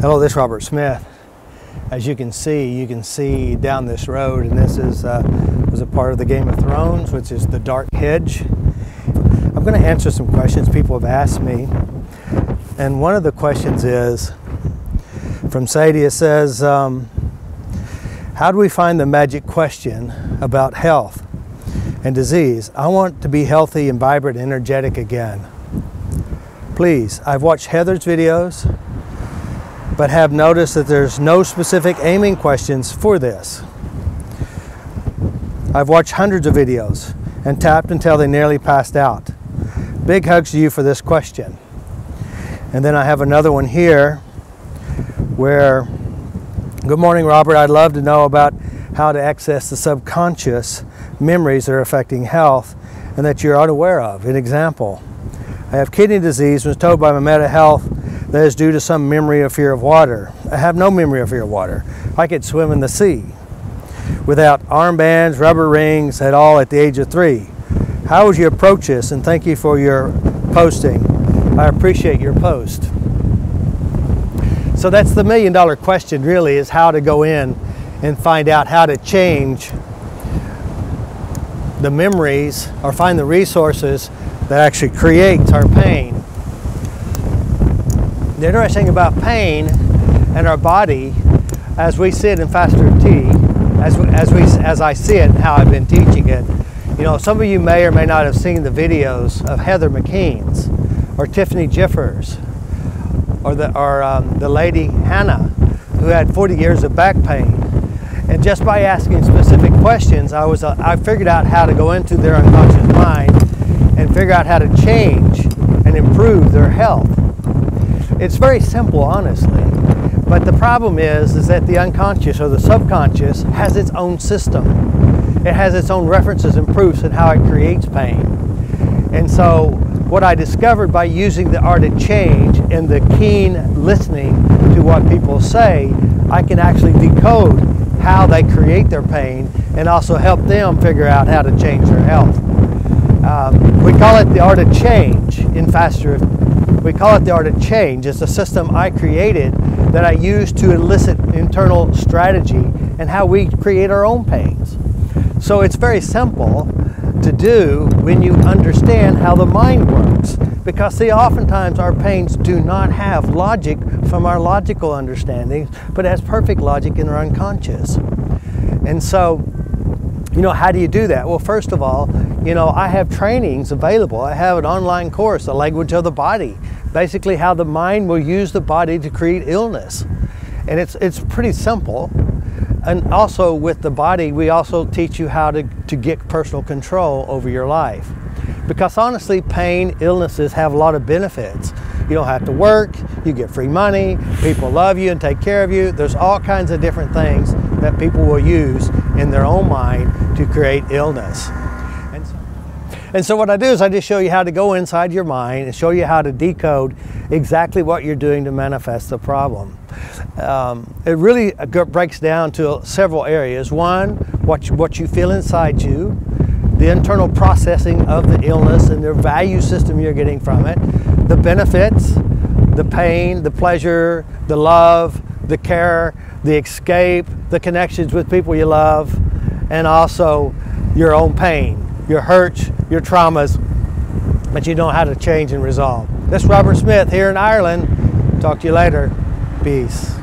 Hello, this is Robert Smith. As you can see, you can see down this road, and this is uh, was a part of the Game of Thrones, which is the Dark Hedge. I'm going to answer some questions people have asked me, and one of the questions is from Sadie. It says, um, "How do we find the magic question about health and disease? I want to be healthy and vibrant, energetic again." Please, I've watched Heather's videos but have noticed that there's no specific aiming questions for this. I've watched hundreds of videos and tapped until they nearly passed out. Big hugs to you for this question. And then I have another one here where, good morning, Robert. I'd love to know about how to access the subconscious memories that are affecting health and that you're unaware of. An example I have kidney disease, was told by my Meta Health that is due to some memory of fear of water. I have no memory of fear of water. I could swim in the sea without armbands, rubber rings at all at the age of three. How would you approach this? And thank you for your posting. I appreciate your post. So that's the million dollar question really is how to go in and find out how to change the memories or find the resources that actually creates our pain the interesting about pain and our body, as we see it in Faster EFT, as, as, we, as I see it and how I've been teaching it, you know, some of you may or may not have seen the videos of Heather McKean's or Tiffany Jiffers or the, or, um, the lady Hannah who had 40 years of back pain. And just by asking specific questions, I, was, uh, I figured out how to go into their unconscious mind and figure out how to change and improve their health. It's very simple, honestly. But the problem is, is that the unconscious or the subconscious has its own system. It has its own references and proofs and how it creates pain. And so what I discovered by using the art of change and the keen listening to what people say, I can actually decode how they create their pain and also help them figure out how to change their health. Um, we call it the art of change in Faster we call it the art of change. It's a system I created that I use to elicit internal strategy and how we create our own pains. So it's very simple to do when you understand how the mind works. Because see, oftentimes our pains do not have logic from our logical understanding, but has perfect logic in our unconscious. And so, you know, how do you do that? Well, first of all, you know, I have trainings available. I have an online course, The Language of the Body, basically how the mind will use the body to create illness. And it's, it's pretty simple. And also with the body, we also teach you how to, to get personal control over your life. Because honestly, pain, illnesses have a lot of benefits. You don't have to work, you get free money, people love you and take care of you. There's all kinds of different things that people will use in their own mind to create illness. And so what I do is I just show you how to go inside your mind and show you how to decode exactly what you're doing to manifest the problem. Um, it really breaks down to several areas. One, what you, what you feel inside you, the internal processing of the illness and the value system you're getting from it, the benefits, the pain, the pleasure, the love, the care, the escape, the connections with people you love, and also your own pain your hurts, your traumas, but you know how to change and resolve. This is Robert Smith here in Ireland. Talk to you later. Peace.